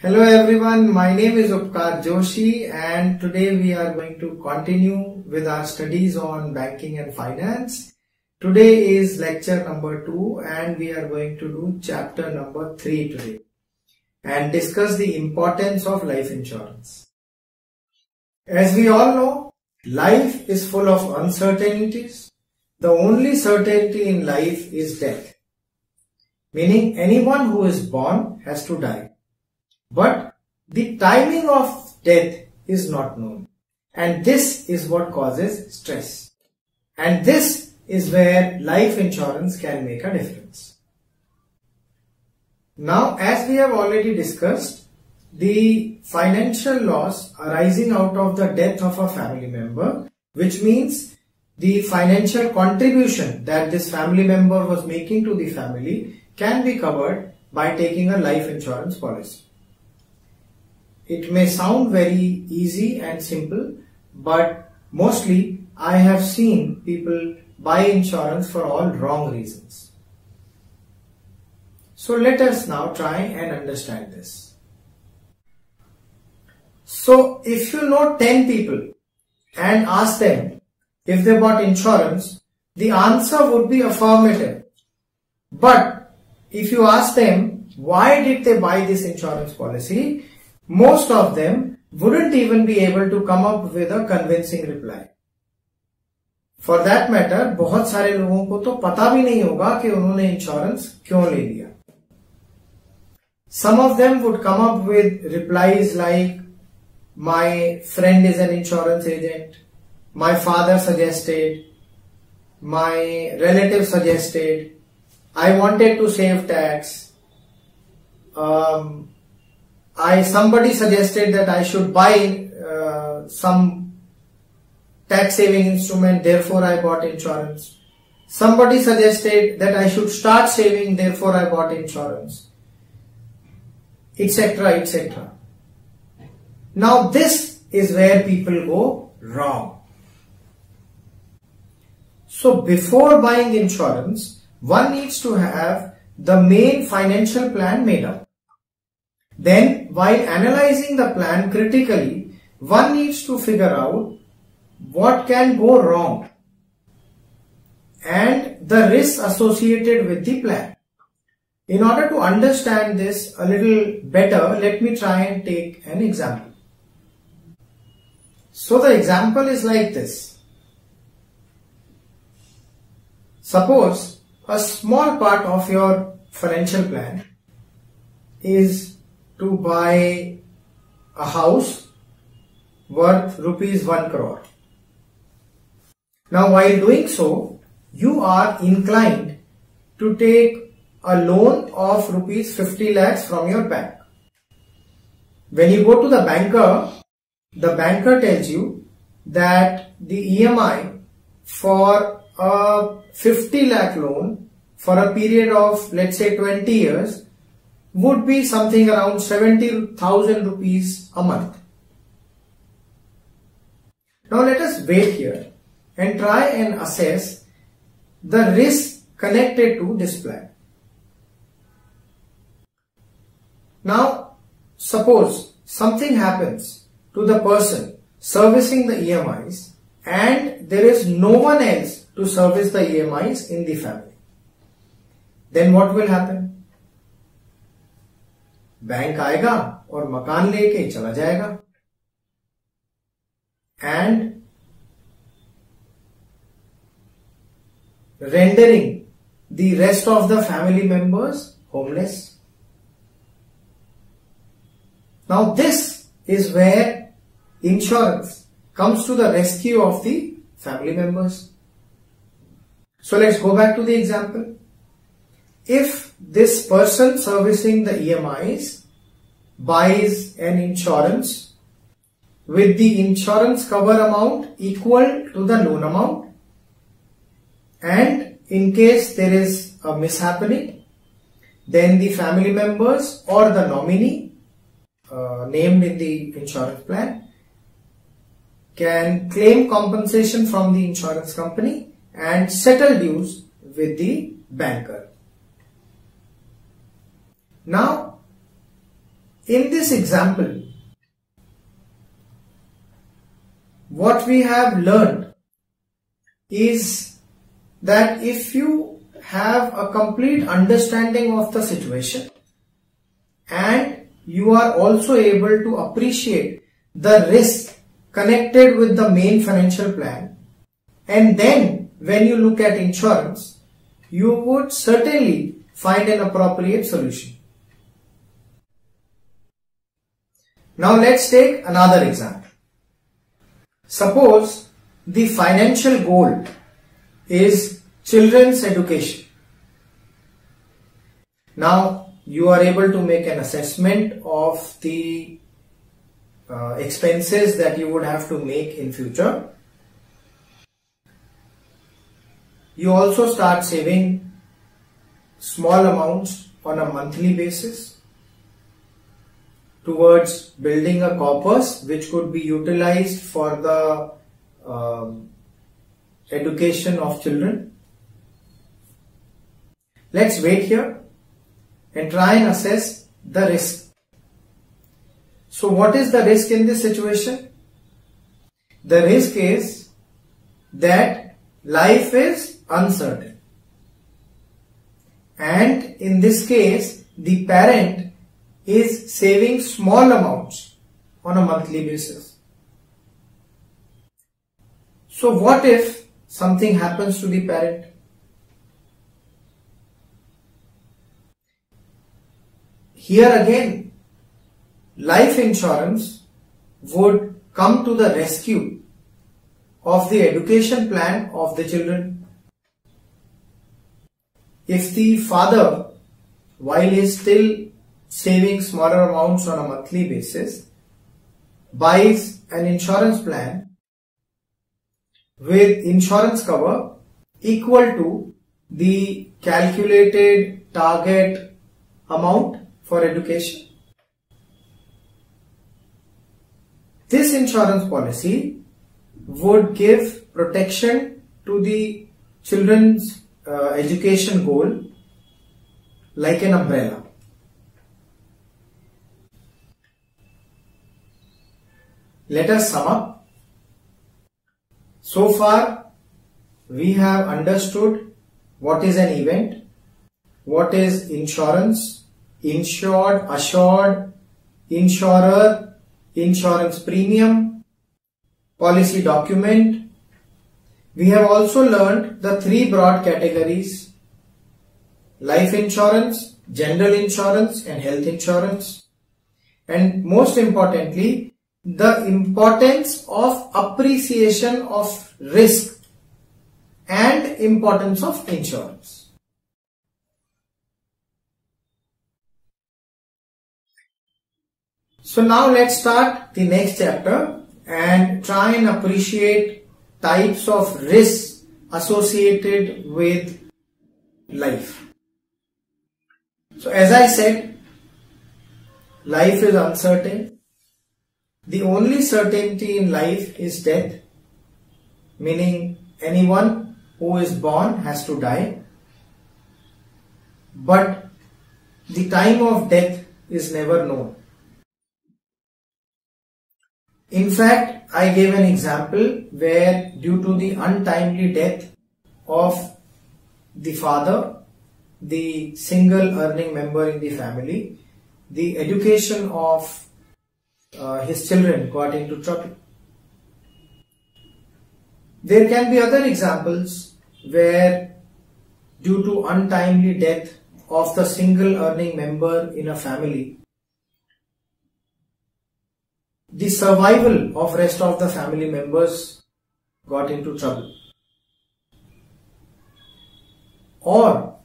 Hello everyone, my name is Upkar Joshi and today we are going to continue with our studies on banking and finance. Today is lecture number 2 and we are going to do chapter number 3 today and discuss the importance of life insurance. As we all know, life is full of uncertainties. The only certainty in life is death. Meaning anyone who is born has to die. But the timing of death is not known. And this is what causes stress. And this is where life insurance can make a difference. Now, as we have already discussed, the financial loss arising out of the death of a family member, which means the financial contribution that this family member was making to the family can be covered by taking a life insurance policy. It may sound very easy and simple, but mostly I have seen people buy insurance for all wrong reasons. So let us now try and understand this. So if you know 10 people and ask them if they bought insurance, the answer would be affirmative. But if you ask them why did they buy this insurance policy, most of them wouldn't even be able to come up with a convincing reply. For that matter बहुत सारे लोगों को तो पता भी नहीं होगा कि उन्होंने इंश्योरेंस क्यों ले लिया। Some of them would come up with replies like my friend is an insurance agent my father suggested my relative suggested I wanted to save tax I somebody suggested that I should buy uh, some tax saving instrument, therefore I bought insurance. Somebody suggested that I should start saving, therefore I bought insurance, etc. etc. Now this is where people go wrong. So before buying insurance, one needs to have the main financial plan made up. Then while analyzing the plan critically, one needs to figure out what can go wrong and the risks associated with the plan. In order to understand this a little better, let me try and take an example. So the example is like this. Suppose a small part of your financial plan is to buy a house worth rupees 1 crore. Now while doing so, you are inclined to take a loan of rupees 50 lakhs from your bank. When you go to the banker, the banker tells you that the EMI for a 50 lakh loan for a period of let's say 20 years would be something around 70,000 rupees a month. Now let us wait here and try and assess the risk connected to this plan. Now suppose something happens to the person servicing the EMIs and there is no one else to service the EMIs in the family. Then what will happen? Bank आएगा और मकान लेके चला जाएगा। And rendering the rest of the family members homeless now this is where insurance comes to the rescue of the family members so let's go back to the example If this person servicing the EMIs buys an insurance with the insurance cover amount equal to the loan amount and in case there is a mishappening then the family members or the nominee uh, named in the insurance plan can claim compensation from the insurance company and settle dues with the banker. Now, In this example, what we have learned is that if you have a complete understanding of the situation and you are also able to appreciate the risk connected with the main financial plan and then when you look at insurance you would certainly find an appropriate solution. Now let's take another example. Suppose the financial goal is children's education. Now you are able to make an assessment of the uh, expenses that you would have to make in future. You also start saving small amounts on a monthly basis towards building a corpus which could be utilized for the um, education of children. Let's wait here and try and assess the risk. So what is the risk in this situation? The risk is that life is uncertain. And in this case, the parent is saving small amounts on a monthly basis. So what if something happens to the parent? Here again, life insurance would come to the rescue of the education plan of the children. If the father, while he is still saving smaller amounts on a monthly basis, buys an insurance plan with insurance cover equal to the calculated target amount for education. This insurance policy would give protection to the children's uh, education goal like an umbrella. Let us sum up. So far, we have understood what is an event, what is insurance, insured, assured, insurer, insurance premium, policy document. We have also learned the three broad categories life insurance, general insurance and health insurance. And most importantly, the importance of appreciation of risk and importance of insurance. So now let's start the next chapter and try and appreciate types of risks associated with life. So as I said, life is uncertain the only certainty in life is death, meaning anyone who is born has to die. But the time of death is never known. In fact, I gave an example where due to the untimely death of the father, the single earning member in the family, the education of uh, his children got into trouble. There can be other examples where due to untimely death of the single earning member in a family, the survival of rest of the family members got into trouble. Or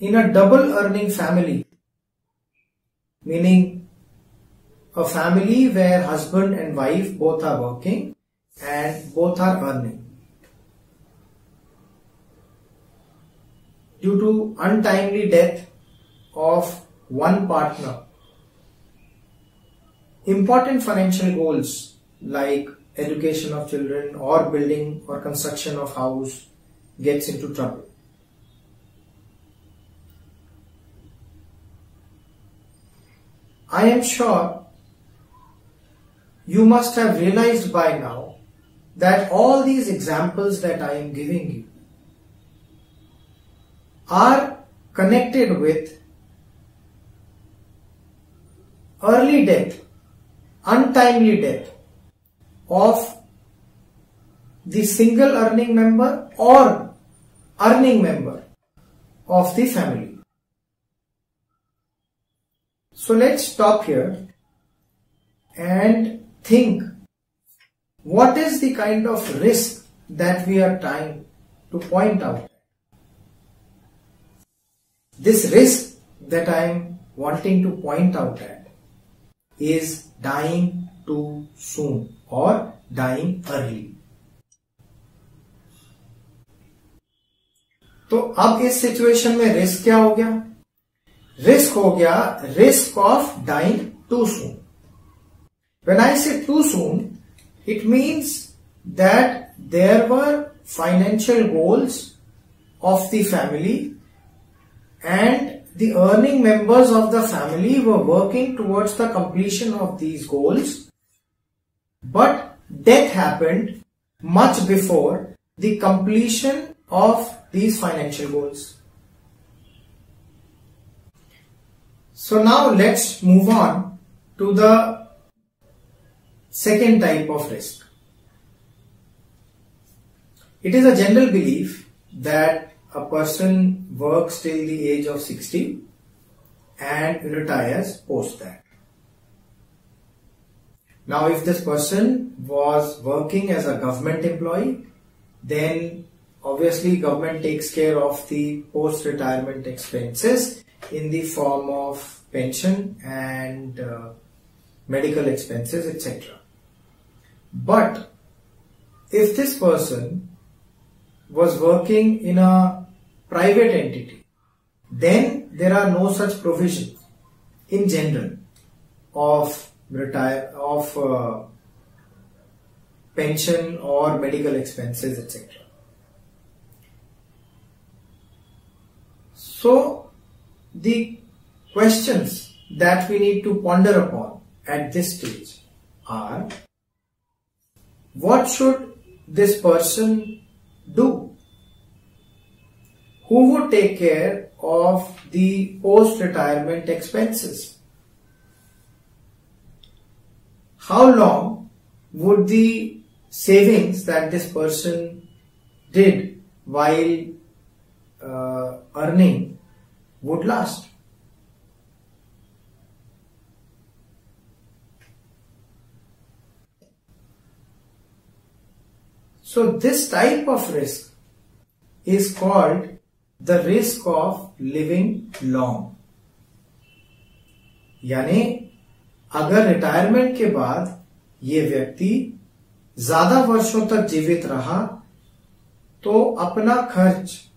in a double earning family, meaning a family where husband and wife both are working and both are earning. Due to untimely death of one partner, important financial goals like education of children or building or construction of house gets into trouble. I am sure you must have realized by now that all these examples that I am giving you are connected with early death, untimely death of the single earning member or earning member of the family. So let's stop here and think what is the kind of risk that we are trying to point out. This risk that I am wanting to point out at is dying too soon or dying early. तो अब इस situation में risk क्या हो गया risk हो गया risk of dying too soon When I say too soon, it means that there were financial goals of the family and the earning members of the family were working towards the completion of these goals. But death happened much before the completion of these financial goals. So now let's move on to the second type of risk. It is a general belief that a person works till the age of 60 and retires post that. Now if this person was working as a government employee, then obviously government takes care of the post-retirement expenses in the form of pension and uh, medical expenses etc. But if this person was working in a private entity, then there are no such provisions in general of retire of uh, pension or medical expenses etc. So the questions that we need to ponder upon at this stage are what should this person do who would take care of the post-retirement expenses? How long would the savings that this person did while uh, earning would last? So this type of risk is called the risk of living long यानी अगर retirement के बाद ये व्यक्ति ज़्यादा वर्षों तक जीवित रहा तो अपना खर्च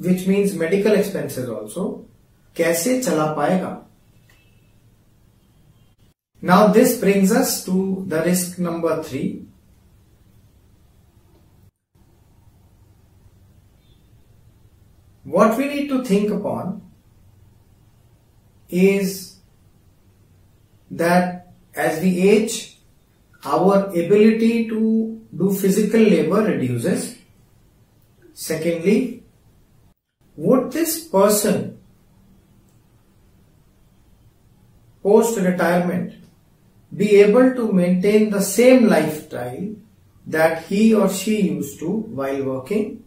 which means medical expenses also कैसे चला पाएगा? Now this brings us to the risk number three what we need to think upon is that as we age, our ability to do physical labor reduces. Secondly, would this person post retirement be able to maintain the same lifestyle that he or she used to while working?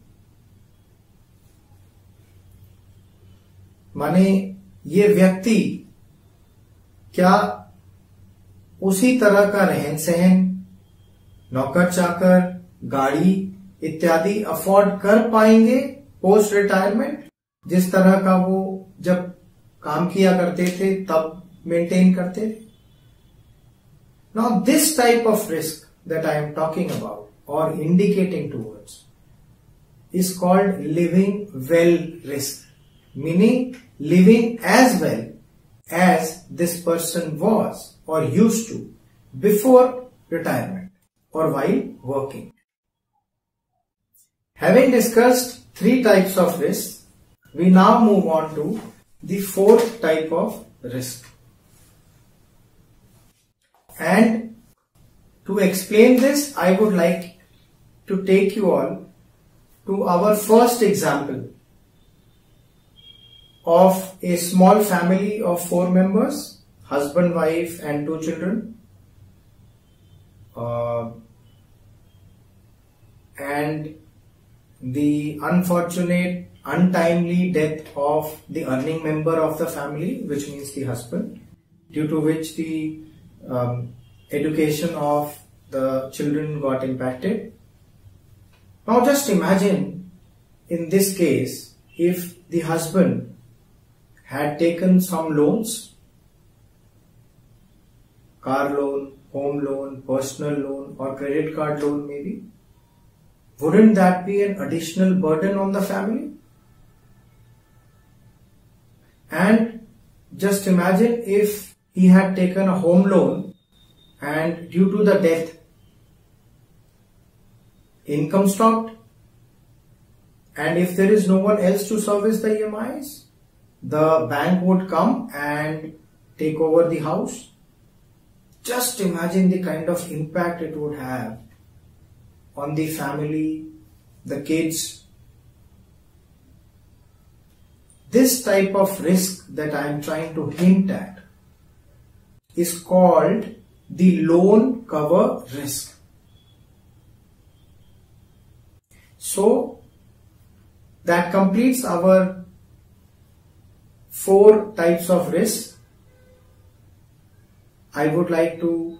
माने ये व्यक्ति क्या उसी तरह का रहन सहन नौकर चाकर गाड़ी इत्यादि अफोर्ड कर पाएँगे पोस्ट रिटायरमेंट जिस तरह का वो जब काम किया करते थे, तब मेंटेन करते थे। Now this type of risk that I am talking about और indicating towards is called living well risk meaning living as well as this person was or used to before retirement or while working. Having discussed three types of risk, we now move on to the fourth type of risk. And to explain this, I would like to take you all to our first example of a small family of four members, husband, wife and two children. Uh, and the unfortunate untimely death of the earning member of the family which means the husband due to which the um, education of the children got impacted. Now just imagine in this case if the husband had taken some loans, car loan, home loan, personal loan or credit card loan maybe, wouldn't that be an additional burden on the family? And just imagine if he had taken a home loan and due to the death, income stopped. And if there is no one else to service the EMIs, the bank would come and take over the house. Just imagine the kind of impact it would have on the family, the kids. This type of risk that I am trying to hint at is called the loan cover risk. So that completes our four types of risk. I would like to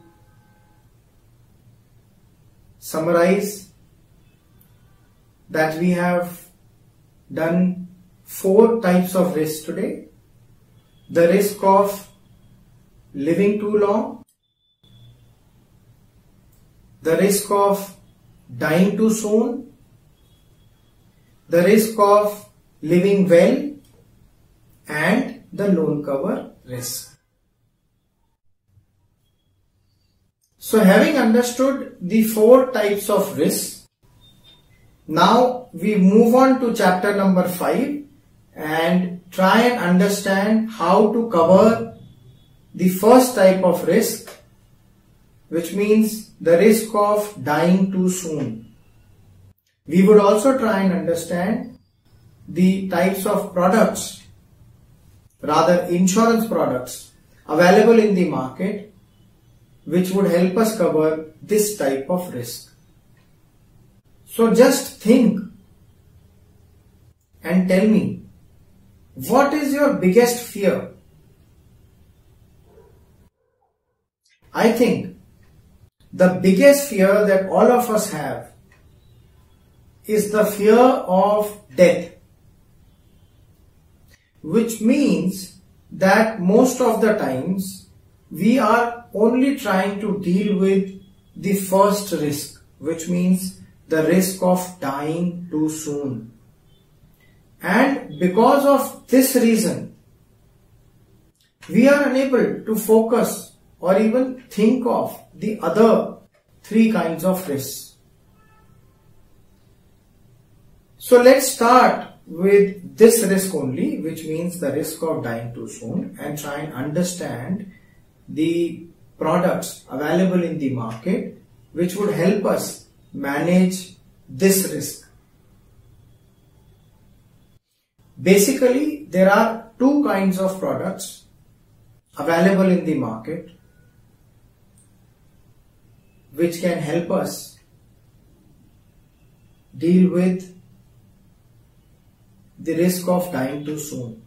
summarize that we have done four types of risk today. The risk of living too long, the risk of dying too soon, the risk of living well and the loan cover risk. So having understood the four types of risks, now we move on to chapter number 5 and try and understand how to cover the first type of risk which means the risk of dying too soon. We would also try and understand the types of products rather insurance products available in the market which would help us cover this type of risk. So just think and tell me what is your biggest fear I think the biggest fear that all of us have is the fear of death, which means that most of the times we are only trying to deal with the first risk, which means the risk of dying too soon. And because of this reason, we are unable to focus or even think of the other three kinds of risks. So let's start with this risk only, which means the risk of dying too soon and try and understand the products available in the market which would help us manage this risk. Basically, there are two kinds of products available in the market which can help us deal with the risk of dying too soon.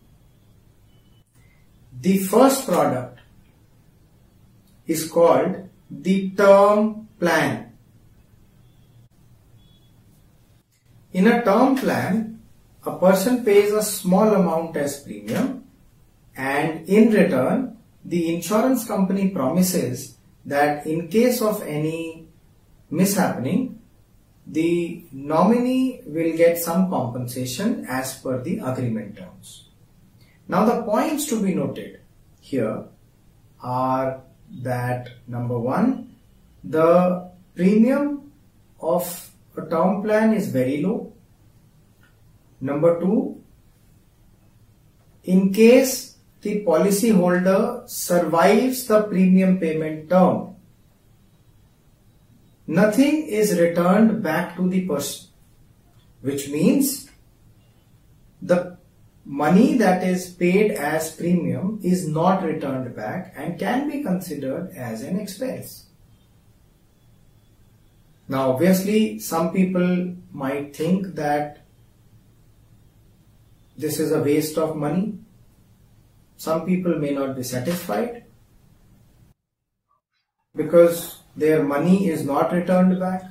The first product is called the term plan. In a term plan, a person pays a small amount as premium and in return, the insurance company promises that in case of any mishappening, the nominee will get some compensation as per the agreement terms. Now the points to be noted here are that number one, the premium of a term plan is very low. Number two, in case the policyholder survives the premium payment term, nothing is returned back to the person, which means the money that is paid as premium is not returned back and can be considered as an expense. Now obviously some people might think that this is a waste of money. Some people may not be satisfied because their money is not returned back.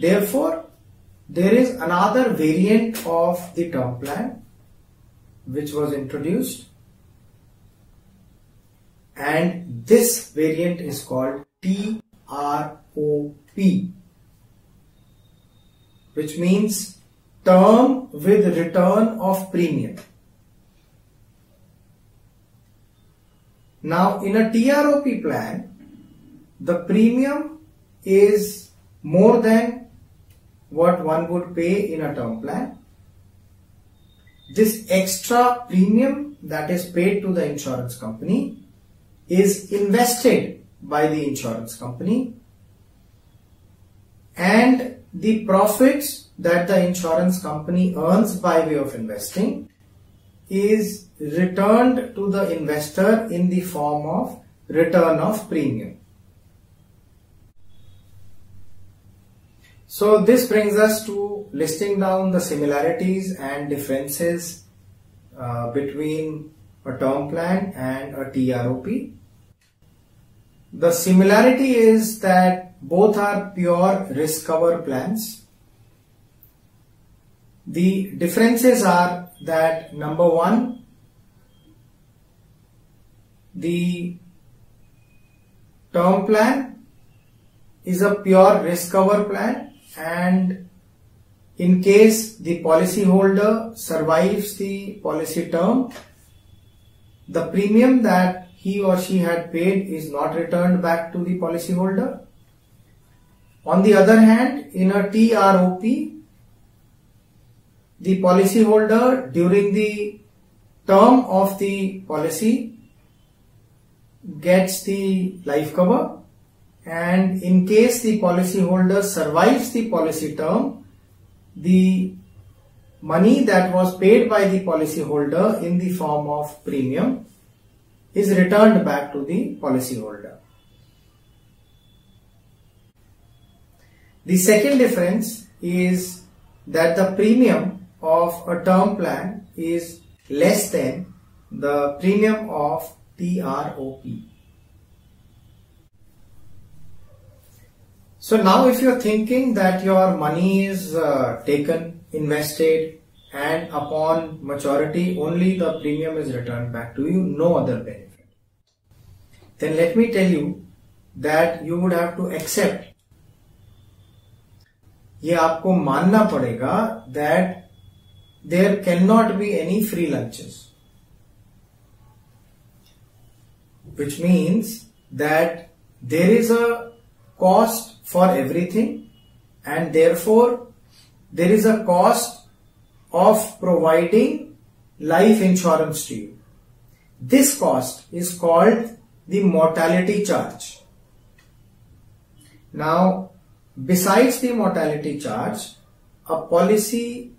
Therefore, there is another variant of the term plan which was introduced and this variant is called TROP which means term with return of premium. Now in a TROP plan the premium is more than what one would pay in a term plan. This extra premium that is paid to the insurance company is invested by the insurance company and the profits that the insurance company earns by way of investing is returned to the investor in the form of return of premium. So this brings us to listing down the similarities and differences uh, between a term plan and a TROP. The similarity is that both are pure risk cover plans. The differences are that number one, the term plan is a pure risk cover plan and in case the policyholder survives the policy term, the premium that he or she had paid is not returned back to the policyholder. On the other hand, in a TROP, the policyholder during the term of the policy gets the life cover and in case the policyholder survives the policy term, the money that was paid by the policyholder in the form of premium is returned back to the policyholder. The second difference is that the premium of a term plan is less than the premium of TROP. So now if you're thinking that your money is uh, taken, invested and upon maturity only the premium is returned back to you, no other benefit. Then let me tell you that you would have to accept ये आपको मानना पड़ेगा that there cannot be any free lunches which means that there is a cost for everything and therefore there is a cost of providing life insurance to you. This cost is called the mortality charge. Now, besides the mortality charge, a policy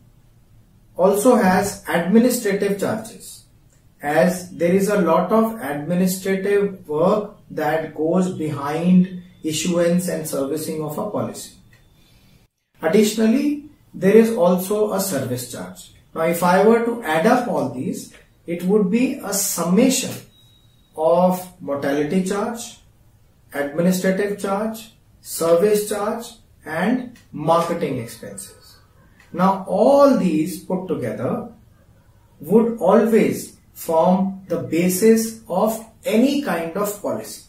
also has administrative charges as there is a lot of administrative work that goes behind issuance and servicing of a policy. Additionally, there is also a service charge. Now, if I were to add up all these, it would be a summation of mortality charge, administrative charge, service charge and marketing expenses. Now, all these put together would always form the basis of any kind of policy.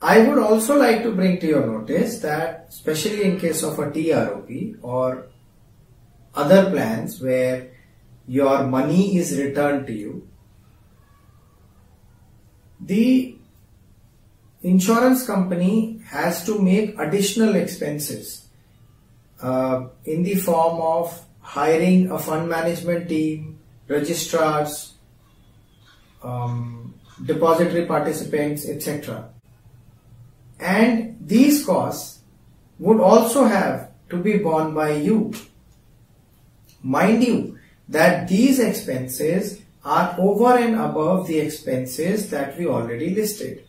I would also like to bring to your notice that especially in case of a TROP or other plans where your money is returned to you, the insurance company has to make additional expenses uh, in the form of hiring a fund management team, registrars, um, depository participants, etc. And these costs would also have to be borne by you. Mind you that these expenses are over and above the expenses that we already listed.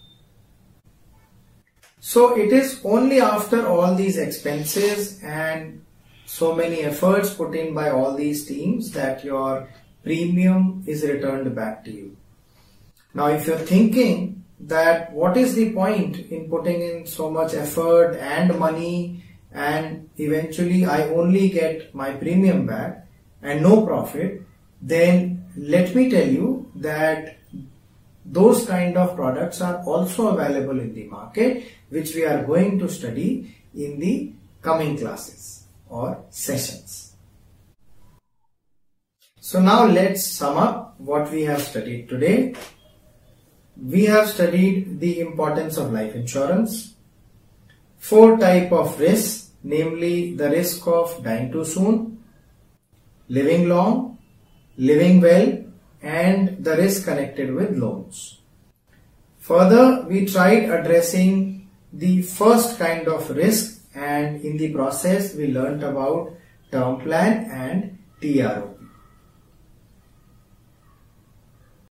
So it is only after all these expenses and so many efforts put in by all these teams that your premium is returned back to you. Now if you're thinking that what is the point in putting in so much effort and money and eventually I only get my premium back and no profit, then let me tell you that those kind of products are also available in the market which we are going to study in the coming classes or sessions. So now let's sum up what we have studied today. We have studied the importance of life insurance, four type of risks, namely the risk of dying too soon, living long, living well, and the risk connected with loans. Further, we tried addressing the first kind of risk and in the process we learnt about term plan and TROP.